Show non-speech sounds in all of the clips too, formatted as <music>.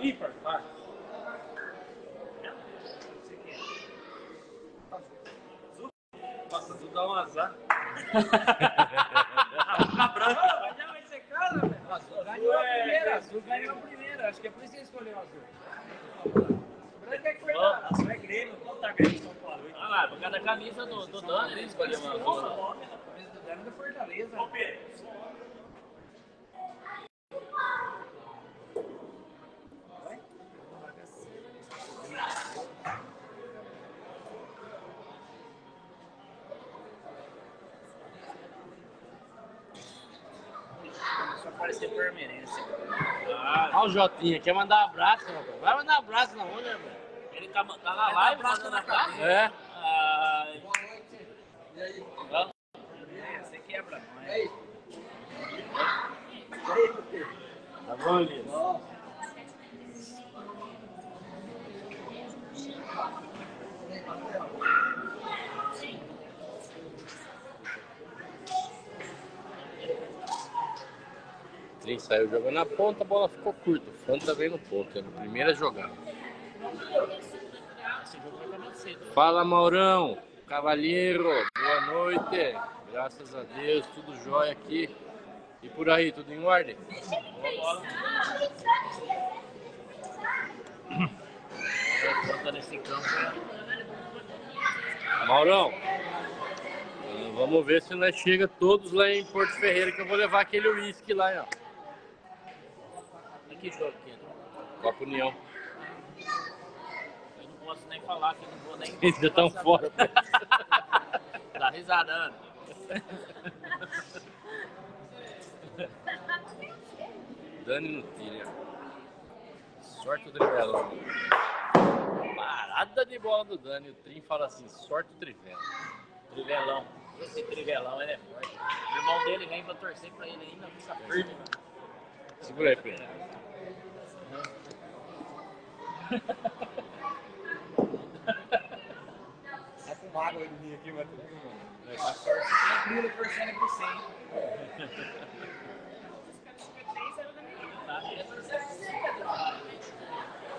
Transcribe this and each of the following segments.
Ímpar, vai. Nossa, azul dá um azar. <laughs> Na branca. Mas já vai ser casa, velho. Azul ganhou a primeira. Azul ganhou a primeira. Acho que é por isso que ele escolheu o azul. Branca é que foi nada. azul é Grêmio, conta Grêmio São Paulo. Ah lá, por causa da camisa do, do Dani, ele escolheu uma azul. Camisa do Dano da Fortaleza. Ô, Pedro, permanência. Ah, Olha o Jotinha, quer mandar abraço, rapaz. Vai mandar abraço na onda, velho. ele tá, tá na live, mandando abraço. É. Ah, É, você quebra. Não é? Tá bom, Elias? Trin saiu jogando na ponta, a bola ficou curta. O Fanta também no ponto, é a primeira jogada. Fala Maurão, cavalheiro, boa noite. Graças a Deus, tudo jóia aqui. E por aí, tudo em ordem? Maurão, vamos ver se nós chega todos lá em Porto Ferreira, que eu vou levar aquele uísque lá, ó. Que jogo que é? Copa União. Eu não posso nem falar que eu não vou nem. Eles já estão fora. <laughs> Dá risada, Ana. <laughs> Dani no tira. Sorte o Trivelão. Parada de bola do Dani. O Trim fala assim, sorte o Trivela. Trivelão. Esse trivelão ele é forte. O irmão dele vem pra torcer pra ele ainda, fica firme. Segura aí, Pedro. Tá com água de mim aqui, mas tudo bem, mano. Tá torcendo, tranquilo, torcendo pro 100.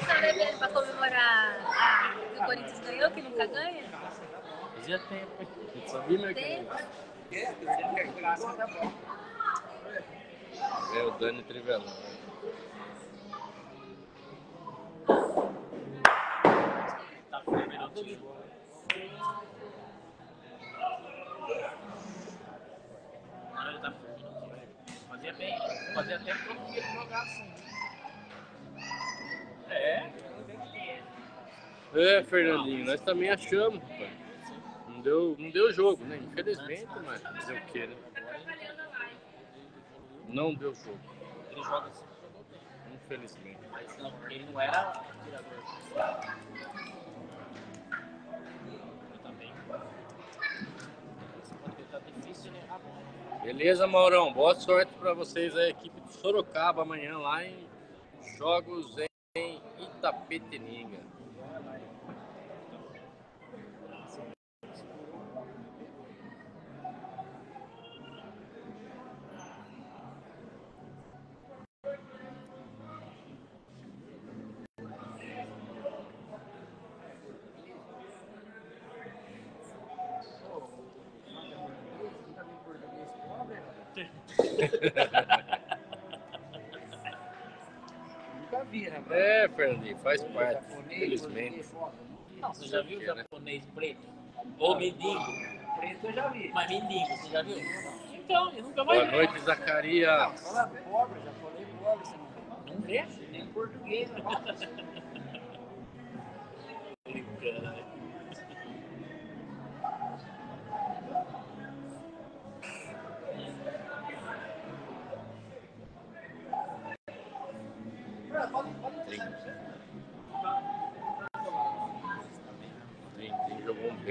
Tá bebendo pra comemorar a, que o Corinthians ganhou, que nunca ganha? Fazia tempo, hein? Eu sabia. É, torcendo que é graça, tá bom. É o Dani Trivelão. Tá firme no time. Não, ele tá time. Fazia bem. Fazia tempo que eu não ele jogar assim. É. É, Fernandinho, nós também achamos. Não deu, não deu jogo, né? Infelizmente, mas fazer o quê, né? Não deu jogo, Ele joga assim. infelizmente. Mas não, porque ele não era tirador. Tá bem. Porque tá difícil, né? Ah, bom. Beleza, Maurão? Boa sorte pra vocês aí, equipe de Sorocaba amanhã lá em Jogos em Itapetininga. Faz parte, infelizmente. Não, você já viu o né? japonês preto? Ou mendigo? Preto eu já vi. Mas mendigo, você já viu? Então, ele nunca vai Boa noite, Zacarias. Fala pobre, japonês pobre, você não Não vê? nem português, né? <laughs> Brincando,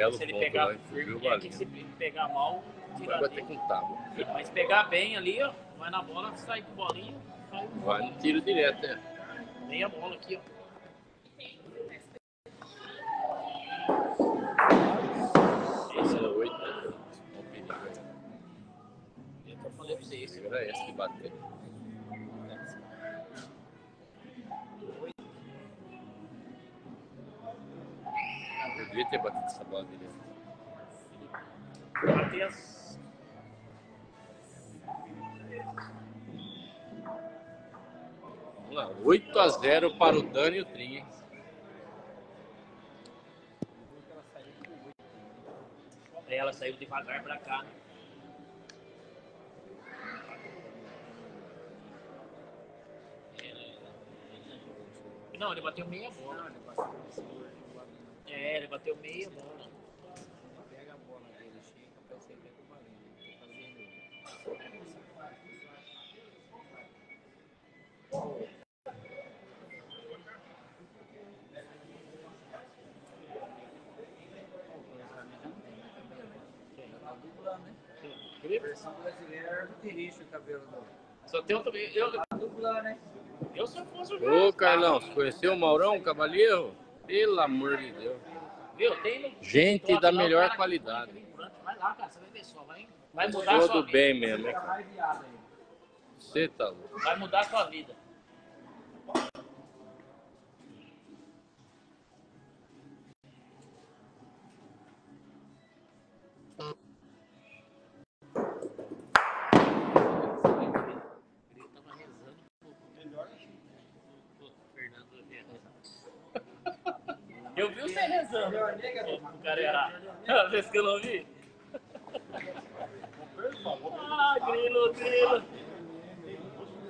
belo Se ele ponto pegar lá, fugiu o é que se pegar mal, Vai tira bater dele. com tábua. Mas pegar bem ali, ó, vai na bola, sai com bolinha, sai com Vai no tiro direto, é. meia bola aqui, ó. Esse é oito. Aí. Eu falei pra você, esse Era esse que bateu. Devia ter batido essa bola direto. Matias. Vamos lá, 8x0 para o Dani e o Trin. ela saiu devagar pra cá. Não, ele bateu meia bola. É, ele bateu meia bola. Pega a bola dele, chega pra você ver com o Tô fazendo. Tá dublando, né? A versão brasileira era do Tiricho o cabelo do. Só tem outro. Eu, Tá dublando, né? eu se eu fosse o Ô, Carlão, você conheceu o Maurão Cavalheiro? Pelo amor de Deus. Viu? Tem Gente da lá, melhor que qualidade. Vai lá, cara, você vai ver só. Vai, vai mudar a sua Tudo vida. bem mesmo, aí. Você tá louco. Vai mudar a sua vida. Eu vi você rezando. O cara era. Vezes que eu não vi. Ah, grilo, grilo.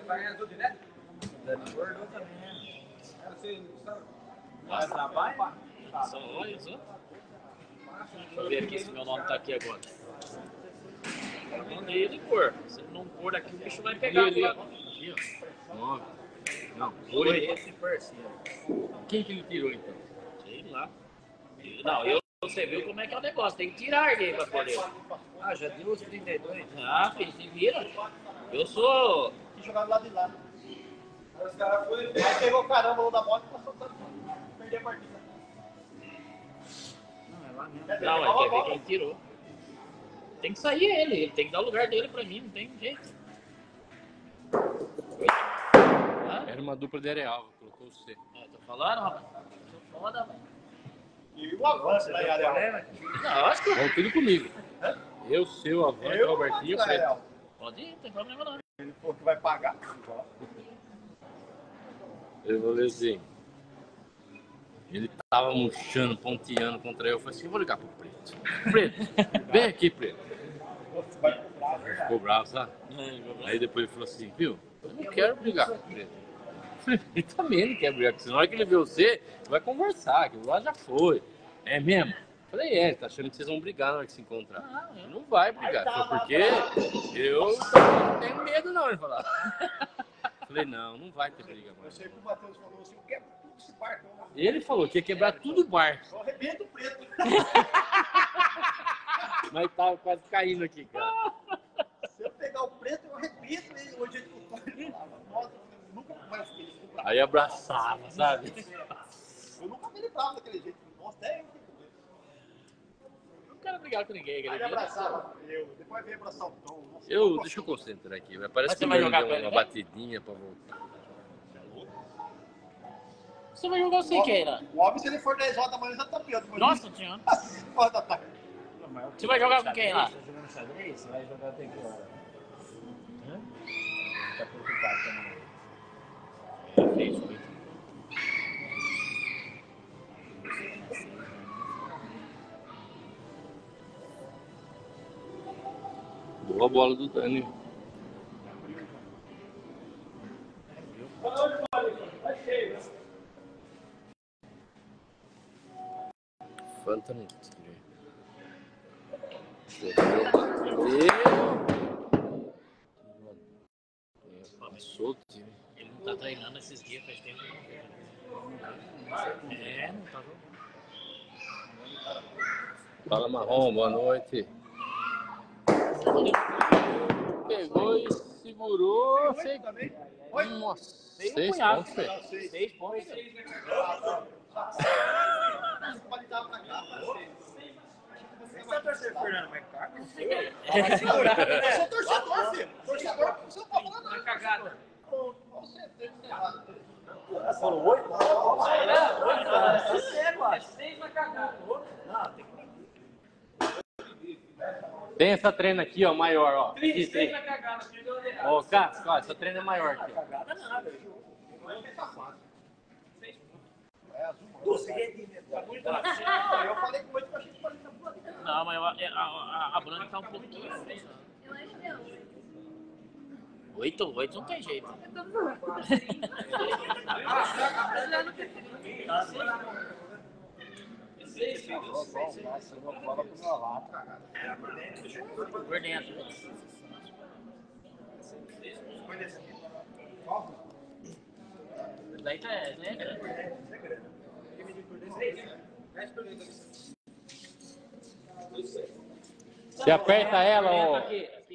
Vai ganhar tudo direto? Gordou também? Você sabe? Mas trabalha? Só olha só. Deixa eu ver aqui se meu nome tá aqui agora. Mandei ele pôr. Se ele não pôr aqui, o bicho vai pegar. Ali, ali, ó. Ó. Nove. Não, Foi oito. esse parceiro. Quem que ele tirou então? Lá. Não, eu, você viu como é que é o negócio. Tem que tirar alguém pra poder. Ah, já deu os 32. Ah, filho, se vira. Eu sou. que jogar do lado de lá. Aí os caras foram. Aí pegou o caramba o da moto e passou todo perder a partida. Não, é lá mesmo. Não, ele quer ver quem tirou. Tem que sair ele. Ele tem que dar o lugar dele pra mim. Não tem jeito. Ah, Era uma dupla de areal, colocou o C. eu tô falando, rapaz. Tô foda, velho. E o avanço Areal. Não, acho que Vão tudo comigo. Eu, seu, Albertinho, em Preto. Areal. pode ir, não tem problema não. Ele falou que vai pagar. Eu falei assim. Ele tava murchando, ponteando contra eu. Eu falei assim: eu vou ligar pro Preto. Preto, vem aqui, Preto. Ele ficou bravo, sabe? Aí depois ele falou assim: viu, eu não quero brigar com o Preto. Eu falei, Ele também não quer brigar com você. Na hora que ele vê você, vai conversar, aquilo lá já foi. É mesmo? Falei, é, tá achando que vocês vão brigar na hora que se encontrar. Ah, é. Não vai brigar. Foi porque eu não tenho medo, não, ele falava. <laughs> Falei, não, não vai ter briga Eu sei que o Matheus falou assim: eu quero tudo esse barco. Ele falou que ia quebrar tudo o bar, Eu arrebento o preto. <laughs> mas tava quase caindo aqui, cara. <laughs> Se eu pegar o preto, eu arrebento ele. Hoje ele falava, nossa, eu nunca mais fiquei. Aí abraçava, sabe? Eu nunca vi ele bravo daquele jeito. Eu. Não quero brigar com ninguém, ele abraçava eu, depois veio abraçar o Tom. Nossa, Eu, deixa eu concentrar aqui. Parece Mas que você o vai jogar ele, uma né? batidinha pra voltar. Você vai jogar sem quem, né? O homem, se ele for 10 horas da manhã, já tá pior. Nossa senhora. 5 horas da tarde. Você vai jogar com quem lá? Você tá jogando xadrez? Você vai jogar até que hora? Hã? Tá preocupado também. Boa bola do Dani. Fanta não tira. Eu... Solto, tira. Ele não tá treinando esses dias, faz tempo que não vejo. É, não tá jogando. Fala Marrom, boa noite. E segurou. Sei... Também? Nossa, um seis punhado. pontos, velho. Seis pontos. Pode dar pra cá. Você tá torcendo pro Fernando, mas cara, não sei. É. Eu sou torcedor, filho. Torcedor, você não tá falando Na nada. cagada. Tem que errado. Foram oito? É, oito. É seis na cagada. Tem essa treina aqui, ó, maior, ó. Tem. cagada, perdeu a errado. Ô, Cássio, ó, essa treina é maior aqui. Cagada nada. Tá muito Eu falei com ele pra gente fazer essa porra. Não, mas eu- a, a, a Bruna tá um pouquinho. Eu acho que não. Oito, oito não tem jeito. Eu tô. Eu não. <laughs> Por dentro. Tá, né? Você aperta ela, ó.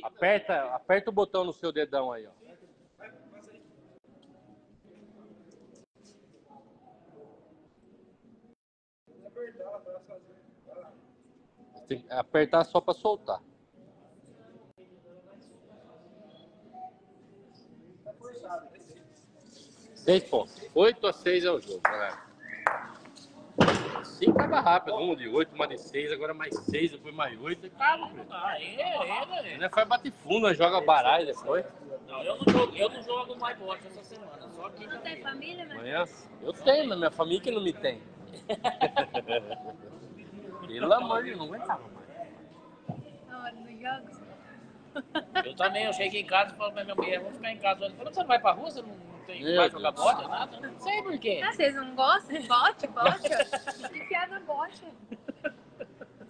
Aperta, aperta o botão no seu dedão aí, ó. Tem que apertar só pra soltar. Seis pontos. Oito a seis é o jogo, galera. Cinco acaba rápido. Um de oito, uma de seis, agora mais seis, depois mais oito. Acaba, filho. Ah, é, é, né? Ainda faz bater fundo, nós joga baralho depois. Não, eu não jogo, eu não jogo mais bote essa semana, só aqui Não tem família, mas Amanhã eu tenho, na minha família que não me tem. <laughs> Pelo amor de Deus, não aguentava mais. na hora dos jogos. Eu também, eu cheguei em casa e falei pra minha mulher, vamos ficar em casa hoje. Falei, você não vai pra rua, você não, não tem, Meu vai jogar bote, nada? Não sei por quê. Ah, vocês não gostam? Bote, bote. Enfiar na bote.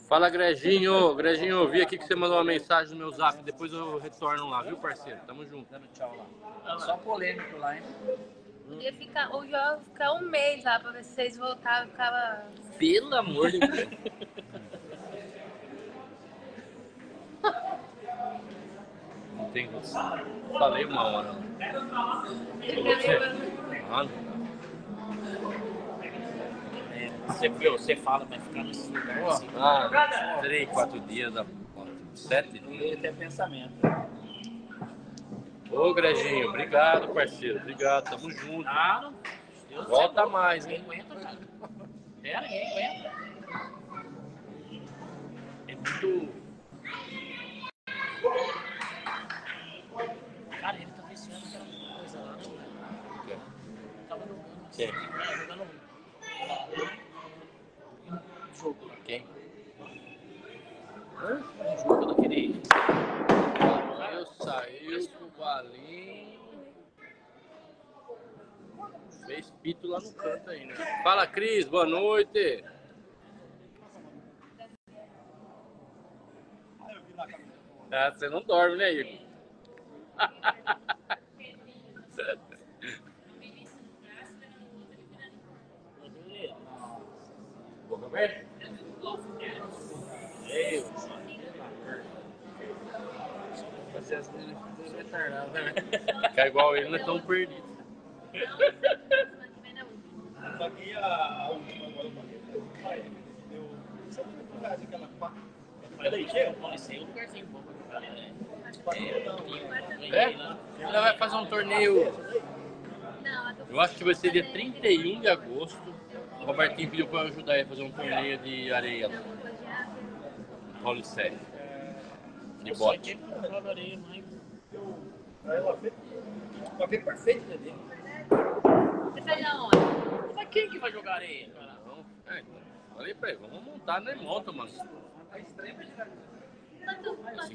Fala, Grejinho. Grejinho, eu vi aqui que você mandou uma mensagem no meu zap. Depois eu retorno lá, viu, parceiro? Tamo junto. Dando tchau lá. Só polêmico lá, hein? Ia ficar, o jogo ficar um mês lá pra ver se vocês voltavam. Ficava. Pelo amor de Deus. Não tem Falei uma hora. Mano, É, Você, viu, você fala, vai ficar nesse lugar assim. ah, três, quatro dias, sete Não dias. veio até pensamento. Ô, Grejinho, obrigado, parceiro. Obrigado, tamo junto. Do Volta mais, Ninguém hein? aguenta, cara. É, ninguém aguenta. É muito. Cara, ele tá viciando aquela coisa lá, não, velho? Tava jogando. Quem? É, jogando um jogo lá. Quem? Um jogo daquele. Eu saiu com o Valinho. Fez pito lá no canto né? Fala, Cris, boa noite. Ah, você não dorme, né, Igor? Vocês são retardados, né? Ficar igual ele, não é tão perdido. Paguei a a última agora, eu lugar pá. Peraí, chega. Parecia um lugarzinho bom pra jogar, né? É, É? lá. Ela vai fazer um torneio. Eu acho que vai ser dia 31 de agosto. O Robertinho pediu pra eu ajudar ele a fazer um torneio de areia lá. Role sério. De bote. que Aí. Ela fez perfeito, né? Você faz aonde? Mas quem que vai jogar areia, cara? Então, é, falei pra ele, vamos montar, né? Monta, mano. Tem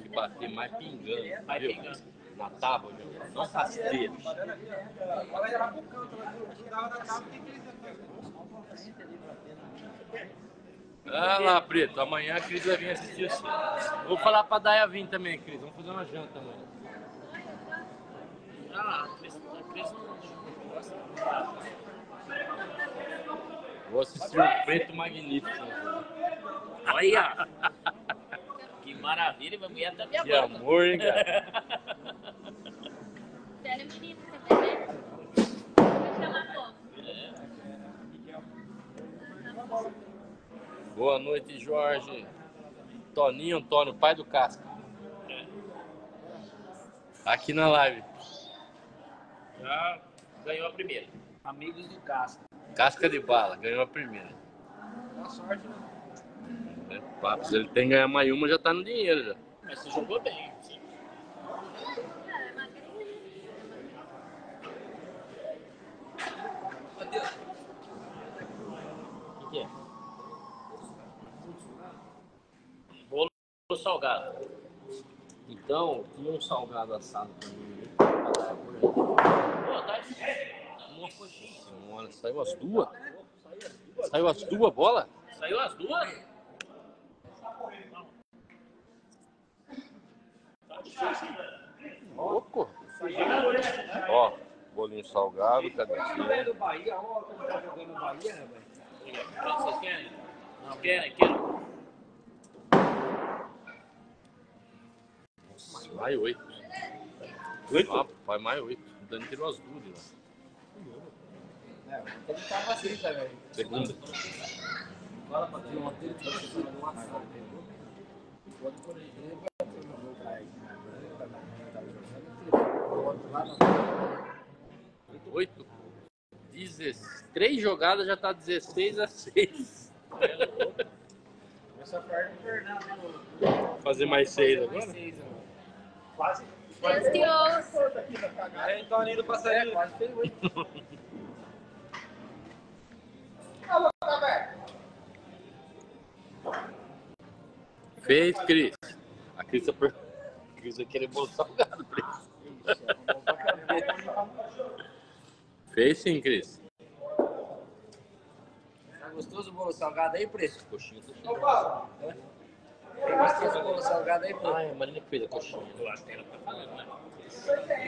que bater mais pingando. Mais viu? pingando. Na tábua, viu? Não rasteiro. Ela ia lá pro canto, ela tirava da tábua que Ah lá, Preto, amanhã a Cris vai vir assistir você. Vou falar pra Daya vir também, Cris. Vamos fazer uma janta amanhã. Ah, Cris a Cris não gosta. Vou assistir o Preto Magnífico. Olha! Que maravilha, minha mulher tá me Que amando. amor, hein, cara? Sério, menino, você vai ver? Vou chamar como? Boa noite, Jorge. Toninho Antônio, pai do Casca. Aqui na live. Já ganhou a primeira. Amigos do Casca. Casca de bala, ganhou a primeira. Boa sorte, né? Se ele tem que ganhar mais uma, já tá no dinheiro já. Mas você jogou bem. sim. É? O que que é? Bolo salgado. Então, tinha um salgado assado pra mim. né? Pô, tá Saiu as duas. Saiu as duas bolas? Saiu as duas? Louco. Ó, bolinho salgado, cadê? É do Bahia, ó, como tá jogando Bahia, né, velho? Vocês querem? Não querem? Querem? Mais oito. Oito? Ah, faz mais oito. O Dani tirou as duas lá. É, ontem ele tava assim também. Segundo? Fala, Padrinho, ontem ele por aí, ele bateu no jogo aí. Oito? 13 jogadas já tá 16 a 6. Essa parte do Fernando. Fazer mais seis agora? Quase. Quase. Deus. Então, Nilo passarinho. É, quase fez 8. <laughs> Fez, Cris. A Cris tá per... a Cris vai querer bolo salgado, Cris. <laughs> Fez sim, Cris. Tá gostoso o bolo salgado aí, preço? Coxinha, coxinha. Paulo. Tem gostoso o bolo salgado aí, preto? Ai, a Marina que fez a coxinha. Eu acho que ela tá falando, né?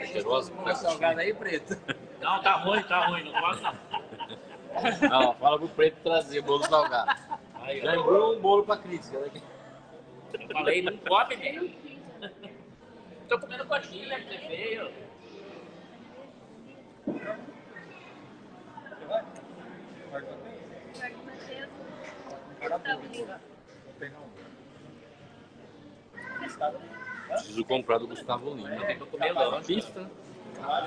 Cheirosa. O bolo salgado aí, preto? Não, tá ruim, tá ruim. Não gosto não. Não, fala pro preto trazer bolo salgado. Aí. Lembrou um bolo pra Cris. que ela Eu falei, não come, né? <laughs> Tô comendo coxinha, feio. Jorge Matheus. Gustavo Lima. Preciso comprar do Gustavo Lima. Tem que comer lanche. Pista.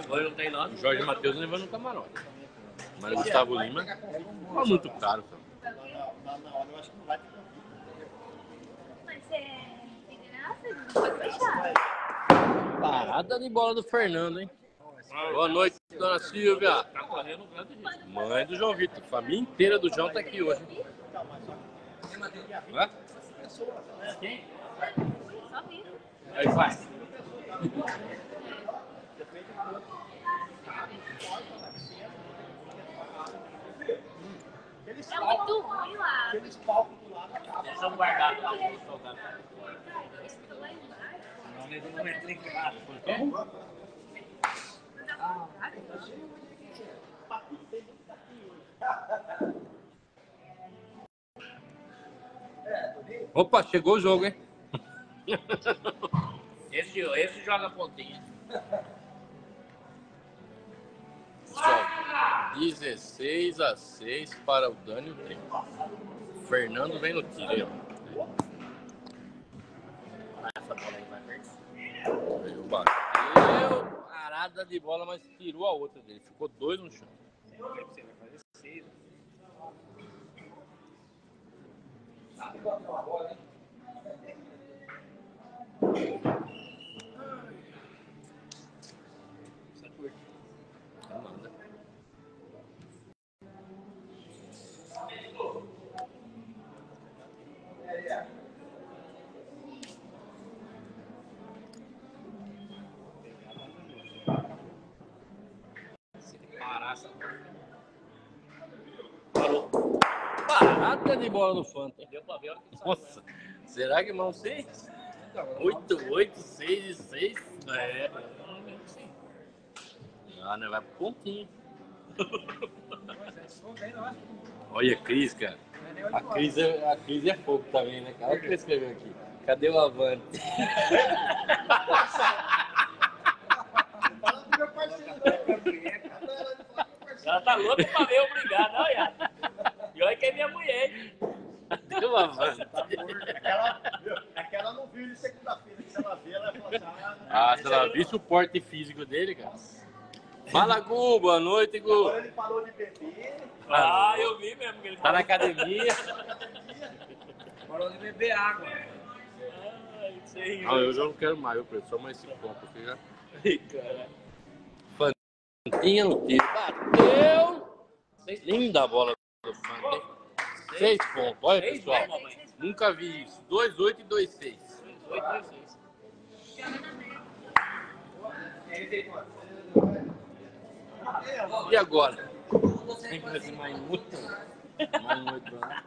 Hoje não tem lanche. O Jorge Matheus levando no camarote. Mas o Gustavo Lima tá muito caro, cara. Não, não, eu acho que não vai ter Mas é. Tem graça, não pode fechar. Parada de bola do Fernando, hein? Boa noite, dona Silvia. Correndo grande risco. Mãe do João Vitor. Família inteira do João tá aqui hoje. Hã? Quem? Aí vai. É muito ruim lá. aqueles palcos do lado acabam. Deixa eu guardar tá? o salgado. Isso tá lá embaixo. Não, nego não entra em casa. Por quê? Mas dá vontade. Opa, chegou o jogo, hein? <laughs> Esse, esse joga pontinha. Pessoal, 16 a 6 para o Dani. Fernando vem no tiro, aí, ó. Essa bola aí bateu, parada de bola, mas tirou a outra dele. Ficou dois no chão. Você vai fazer seis. Não Essa Parou. Parada de bola no Fanta. Deu pra ver a hora que. Nossa, será que mão 6? Então, 8, 8, 6 e 6? É. Ah, né? Vai pro pontinho. Não não. Olha a Cris, cara. Não A Cris é, a Cris é fogo também, né, cara? Olha o que ele escreveu aqui. Cadê o Avante? Fala do meu parceiro. <laughs> Ela tá louca pra ver obrigado, olha. E olha que é minha mulher. hein? Cadê o Avante? Aquela, aquela não viu ele segunda-feira. Se ela ver, ela vai falar assim, Ah, se ela visse o porte físico dele, cara. Fala, Gu. Boa noite, Gu. agora ele parou de beber. Ah, eu vi mesmo que ele Tá na academia. Parou de beber água. Ai, Não, eu já não quero mais, eu preto, só mais esse copo aqui já. cara. Tinha no tiro, bateu! Linda a bola do Fante. Seis pontos, olha pessoal. Nunca vi isso. 2-8 e 2-6. 8, 2, 6. E agora? Tem que fazer mais muito. Mais muito lá.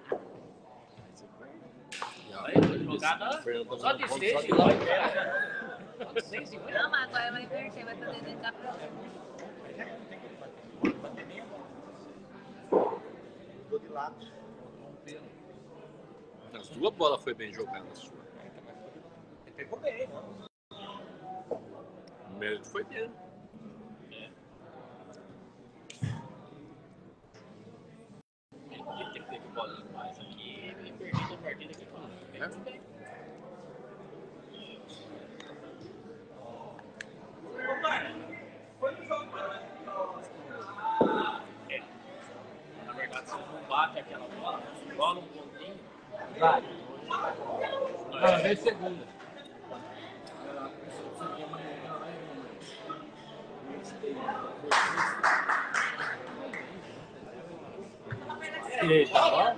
Aí, jogada só de 6 Só de e lá. Só de 6 e vai. Não, mas agora vai inverter, vai fazer dentro da de lado. A sua bola foi bem jogada, sua. Ele pegou bem, né? O mérito foi dele. Ele podia ter É? Bem. É. Na verdade, se não bate aquela bola, bola um pontinho, vai. Ah, vem segunda. Eita, ó.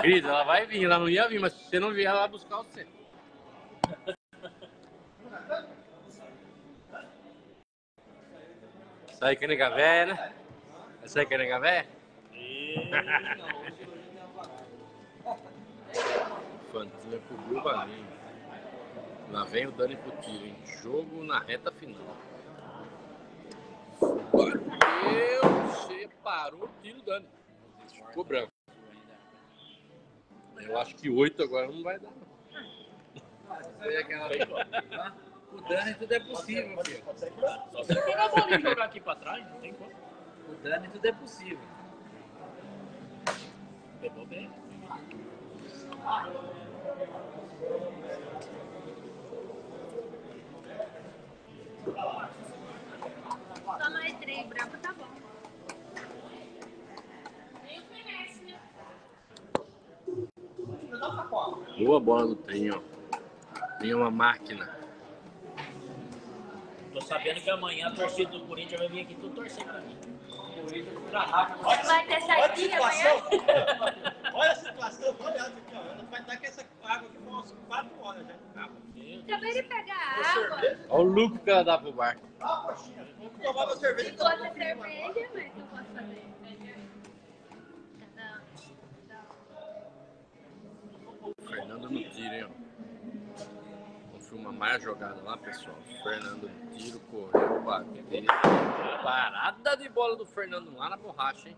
Querida, ela vai vir, ela não ia vir, mas se você não vier, ela vai buscar você. Sai que nega véia, né? Sai que nega véia? Fantinha cobriu o balinho. Lá vem o Dani pro tiro, hein? Jogo na reta final. Bateu, separou o tiro, Dani. Ficou branco. Eu acho que oito agora não vai dar. Foi aquela. O Dani tudo é possível, filho. Só se pegar a bola e jogar aqui pra trás, não tem como. O Dani tudo é possível. Pegou bem. Só mais três, branco tá bom. Boa bola do trem, ó. Tem uma máquina. Tô sabendo que amanhã a torcida do Corinthians vai vir aqui tudo torcer pra mim. Vai ter Olha a sardinha amanhã? situação. <laughs> Olha a situação. Olha aqui, ó. Ela vai estar com essa água aqui por umas 4 horas já. Acabei de pegar água. Olha o lucro que ela dá pro barco. Ah, poxinha. Vou tomar uma cerveja. De cerveja, mas não posso fazer. Fernando no tiro, hein, ó. Confirma mais a jogada lá, pessoal. Fernando tiro, correu, bateu. Parada de bola do Fernando lá na borracha, hein?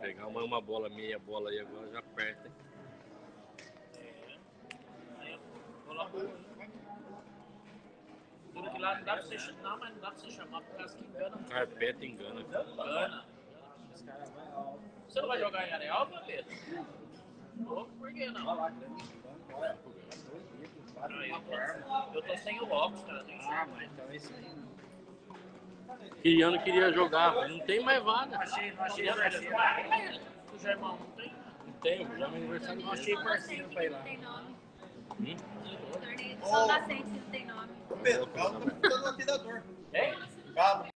Pegar uma, uma bola, meia bola aí agora já aperta, hein? Lá pro. Tudo que lá não dá pra você chamar, mas não dá pra você chamar por causa que engana. Carpeta engana. Engana. Você não vai jogar em Areal, Pedro? Pô, por que não? Aí, eu, tô, eu tô sem o óculos, cara. Nem Ah, sei. então é isso aí. Queriano queria jogar, mas não tem mais vaga. Achei, não achei O parceiro. Germão não tem? Não tem, já é aniversário Não achei parceiro pra ir lá. Não tem nome. Hum? Torneio de São Vicente não tem nome. Pedro, o Galo tá botando aqui da dor. Tem? Galo.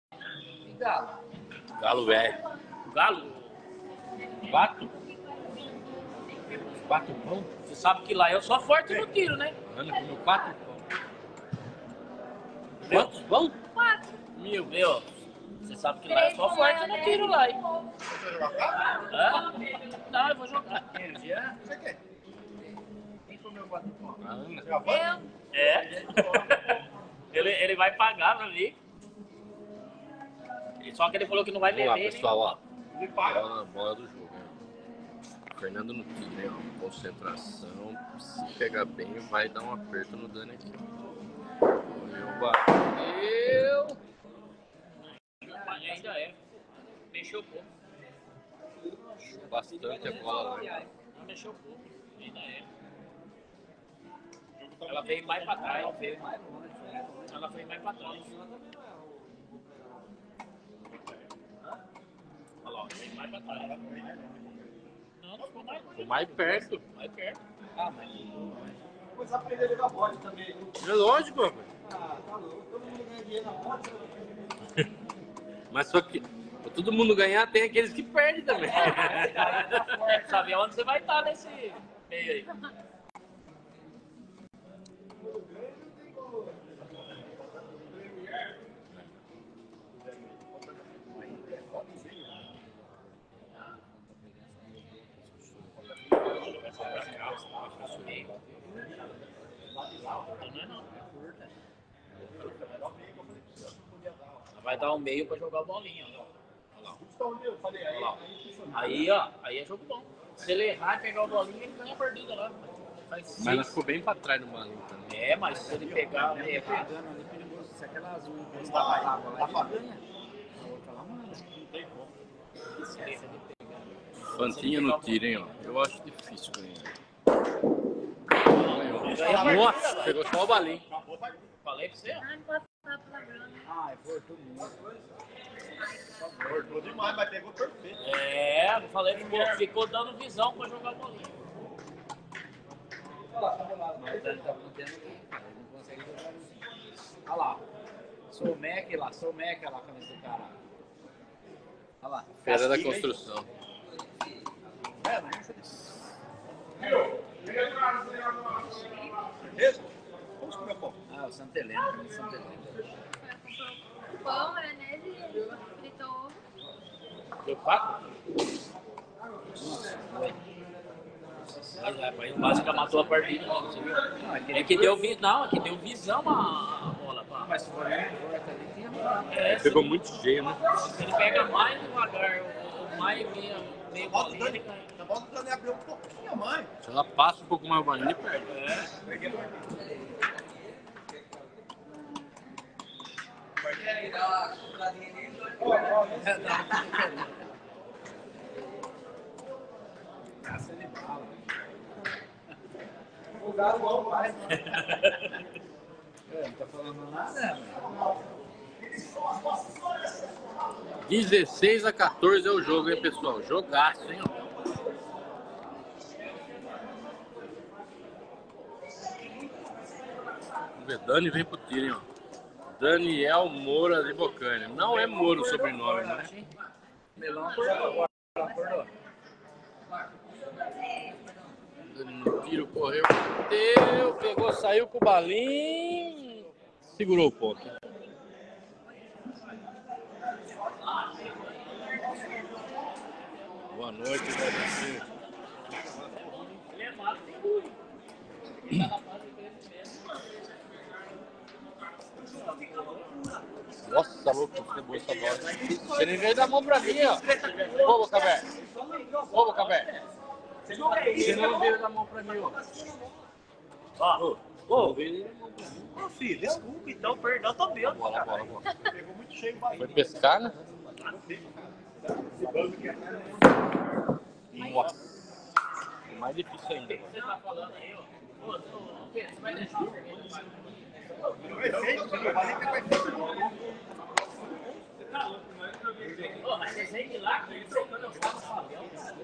E Galo? Galo velho. Galo? Quatro? Quatro pão? Você sabe que lá eu sou forte no tiro, né? Ana comeu quatro pão. Quantos pão? Quatro. meu, meu. Você sabe que lá eu sou forte no tiro lá, hein? Você vai jogar cá? Não, eu vou jogar. Jean? Você quer? Quem comeu quatro pão? Ana. Eu. É? Ele, ele vai pagar pra mim. Só que ele falou que não vai Vamos lá, beber, né? pessoal, ó. Ele paga. Bola, bola do jogo, né? Fernando no né? ó. Concentração. Se pegar bem, vai dar um aperto no Dani aqui. Olha, bateu. Mas ainda é. Mexeu pouco. Bastante a bola lá. Não mexeu pouco. Ainda é. Ela veio mais pra trás. Veio mais longe. né? Ela veio mais pra trás. Olha lá, veio mais pra trás. Não, não ficou mais. O mais perto. Mais perto. Ah, mas. Depois aprender a jogar bote também. viu? É lógico, rapaz. Ah, tá louco. Todo mundo ganha dinheiro na bote. Mas só que pra todo mundo ganhar, tem aqueles que perdem também. Sabe onde você vai estar nesse meio aí? Vai dar um meio pra jogar bolinha. ó. Eu falei, aí, Aí, ó, aí é jogo bom. Se ele errar e pegar o bolinho, ele ganha a partida lá. Faz Mas ela ficou bem pra trás no malinho também. É, mas se ele pegar e errar. Pegando ali perigoso. Se aquela azul encostar na água lá, ele ganha. A outra lá, mano. se ele pegar. Fantinha no tiro, hein, ó. Eu acho difícil ganhar. Nossa, pegou só o balinho. Falei pra você. Ah, não posso falar palavrão, né? Ah, é fortuna muito. cortou demais, mas pegou perfeito. É, eu falei que ficou, ficou dando visão pra jogar bolinha. Mas ele tá mantendo. Ele não consegue jogar assim. Olha lá. Sou o Mac lá, sou o Mac lá com esse cara. Olha lá. Fera da construção. É, mas Mesmo? Vamos comer pão. Ah, o Santa Helena, né? Santa Helena. Comprou pão, maionese, fritou ovo. Deu quatro? Mas, rapaz, o Vasco matou a partida, né? Você viu? É que deu visão, não, é que deu visão a, bola. Pá. Mas a É, Pegou muito cheio, né? se ele pega mais devagar, o, o mais meio, A bola do Dani, ele ganha. a bola do Dani abriu um pouquinho a mais. Se ela passa um pouco mais o ele perde. Partida. caça de bala. O galo igual o pai. É, não tá falando nada, mano. 16 a 14 é o jogo, hein, pessoal? Jogaço, hein? Vamos ver, Dani vem pro tiro, hein? ó. Daniel Moura de Bocânia. Não é Moura o sobrenome, né? Melão acordou no tiro, correu, bateu, pegou, saiu com o balinho, segurou o ponto. Boa noite. Nossa, louco, que boa essa bola. Você nem veio dar mão pra mim, ó. Ô, Bocabé. Ô, Bocabé. Você não veio dar mão pra mim, ó. Ó, ô, ô filho, desculpa, então, perdão, tô vendo. Bola, bola, bola. Pegou muito cheio o Bahia. Foi pescar, né? Nossa. Mais difícil ainda. Você tá falando aí, ó. Você vai deixar o vermelho? Pegou efeito, pegou o Bahia, pegou efeito. Ô, mas você sei de lá, que você quando eu falo pavião, cara.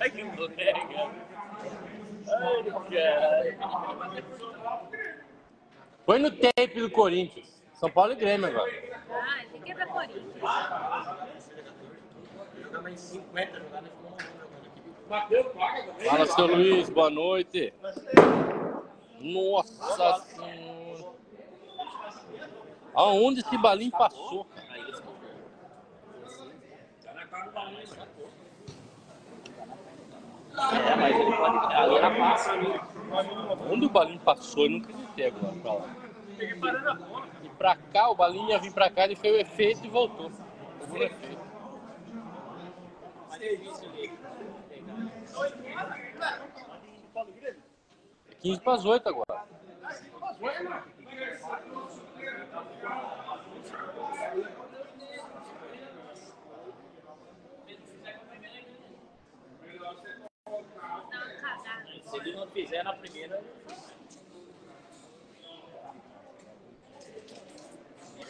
Ai, que moleque. Ai, caralho. Foi no tape do Corinthians. São Paulo e Grêmio agora. Ah, tem que ir pra Corinthians. Fala, seu Luiz. Boa noite. Nossa Senhora. Aonde esse balinho passou? É, mas ele pode. Ali era massa. Onde o balinho passou? Eu não acreditei agora pra lá. E pra cá, o balinho ia vir pra cá, ele fez o efeito e voltou. Pegou o efeito. 15 para as 8 agora. Dá uma cagada. Se ele não fizer na primeira,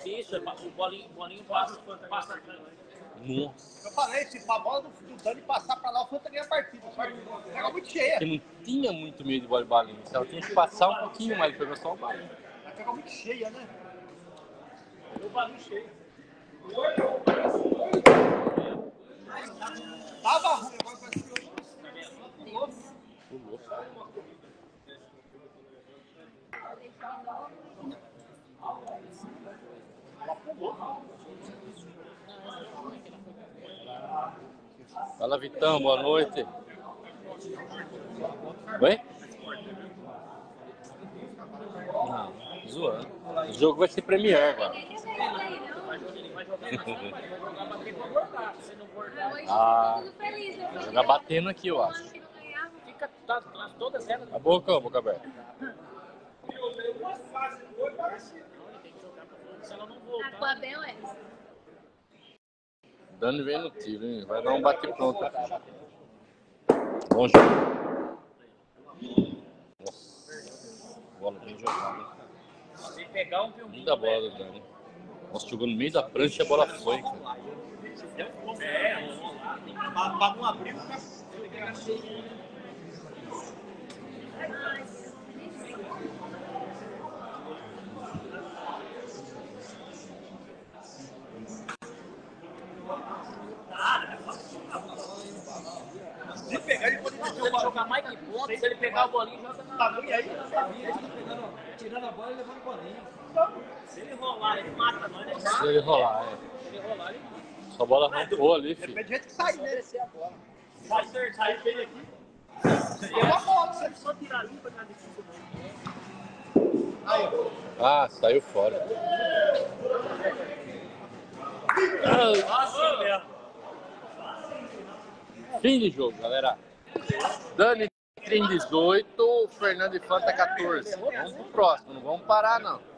isso, o bolinho, o bolinho passa, passa. Nossa. Eu falei, se a bola do, do Dani passar pra lá, o Fanta ganha a partida. Pega muito cheia. Porque não tinha muito medo de bola de balinha. Ela tinha que passar um pouquinho mais, pegou só o balinho. Vai pegar muito cheia, né? O barulho cheio. Tava ruim, agora vai ser Pulou. Fala Vitão, boa noite. Oi? Não, zoando. O jogo vai ser Premier agora. <laughs> Ah, vai jogar batendo aqui, eu acho. Fica tá, tá, todas elas. A boca, boca aberta. Se ela não A voltar. a é essa. Dani vem no tiro, hein? Vai dar um bate pronto aqui. Bom jogo. Nossa, bola bem jogada. hein? Se pegar um filminho. Linda bola Dani. Nossa, jogou no meio da prancha e a bola foi, cara. É, Pra, não abrir, fica. Se pegar, ele pode meter o jogar mais que ponto, se ele pegar o bolinho, joga na. Tá ruim aí? Tirando a bola e levando o bolinho. Se ele rolar, ele mata nós, né? Se ele rolar, é. Se ele rolar, ele Sua bola arrancou ali, filho. Depende do jeito que sai, né? Vai acertar ele bem aqui. Ah, saiu fora. Fim de jogo, galera. Dani tem 18, Fernando e Fanta 14. Vamos pro próximo, não vamos parar não.